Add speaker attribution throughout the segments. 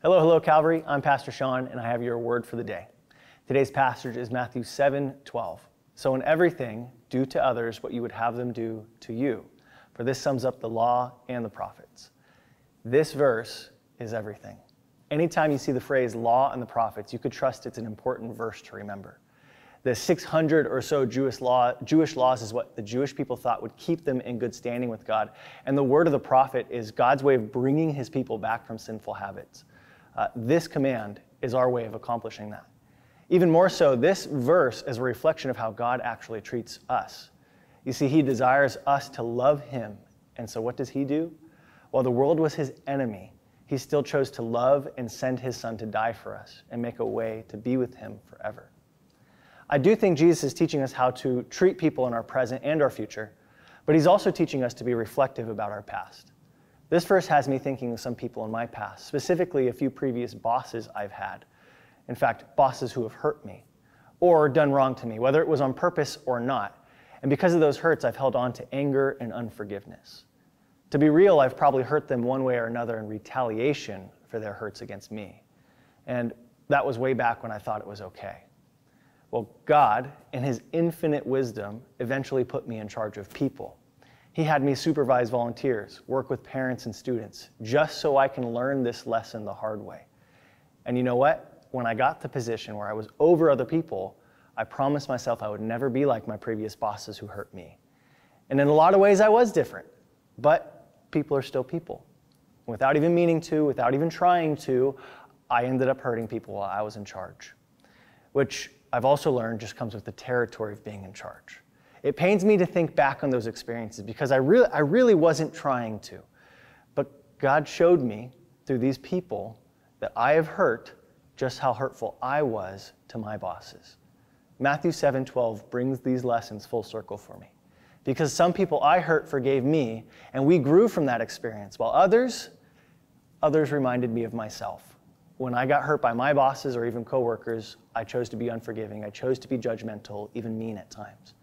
Speaker 1: Hello, hello, Calvary. I'm Pastor Shawn, and I have your word for the day. Today's passage is Matthew 7 12. So, in everything, do to others what you would have them do to you, for this sums up the law and the prophets. This verse is everything. Anytime you see the phrase law and the prophets, you could trust it's an important verse to remember. The 600 or so Jewish, law, Jewish laws is what the Jewish people thought would keep them in good standing with God. And the word of the prophet is God's way of bringing his people back from sinful habits. Uh, this command is our way of accomplishing that. Even more so, this verse is a reflection of how God actually treats us. You see, He desires us to love Him. And so, what does He do? While the world was His enemy, He still chose to love and send His Son to die for us and make a way to be with Him forever. I do think Jesus is teaching us how to treat people in our present and our future, but He's also teaching us to be reflective about our past. This verse has me thinking of some people in my past, specifically a few previous bosses I've had. In fact, bosses who have hurt me or done wrong to me, whether it was on purpose or not. And because of those hurts, I've held on to anger and unforgiveness. To be real, I've probably hurt them one way or another in retaliation for their hurts against me. And that was way back when I thought it was okay. Well, God, in His infinite wisdom, eventually put me in charge of people. He had me supervise volunteers, work with parents and students, just so I can learn this lesson the hard way. And you know what? When I got the position where I was over other people, I promised myself I would never be like my previous bosses who hurt me. And in a lot of ways, I was different, but people are still people. Without even meaning to, without even trying to, I ended up hurting people while I was in charge, which I've also learned just comes with the territory of being in charge. It pains me to think back on those experiences because I really, I really wasn't trying to. But God showed me through these people that I have hurt just how hurtful I was to my bosses. Matthew 7:12 brings these lessons full circle for me. Because some people I hurt forgave me, and we grew from that experience, while others, others reminded me of myself. When I got hurt by my bosses or even coworkers, I chose to be unforgiving. I chose to be judgmental, even mean at times.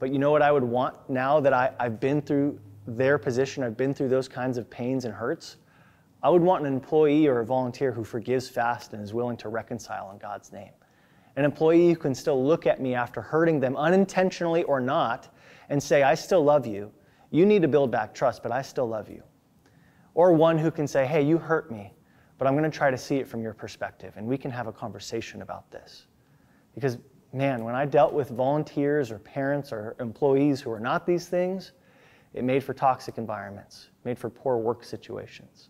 Speaker 1: But you know what I would want now that I, I've been through their position, I've been through those kinds of pains and hurts? I would want an employee or a volunteer who forgives fast and is willing to reconcile in God's name. An employee who can still look at me after hurting them, unintentionally or not, and say, I still love you. You need to build back trust, but I still love you. Or one who can say, Hey, you hurt me, but I'm going to try to see it from your perspective, and we can have a conversation about this. Because man, when I dealt with volunteers or parents or employees who are not these things, it made for toxic environments, made for poor work situations.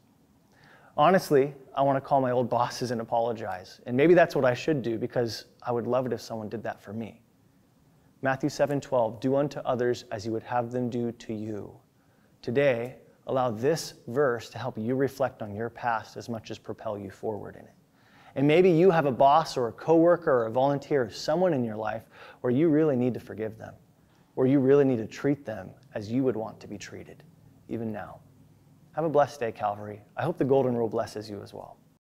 Speaker 1: Honestly, I want to call my old bosses and apologize. And maybe that's what I should do because I would love it if someone did that for me. Matthew 7:12, do unto others as you would have them do to you. Today, allow this verse to help you reflect on your past as much as propel you forward in it. And maybe you have a boss or a coworker or a volunteer or someone in your life where you really need to forgive them, where you really need to treat them as you would want to be treated, even now. Have a blessed day, Calvary. I hope the Golden Rule blesses you as well.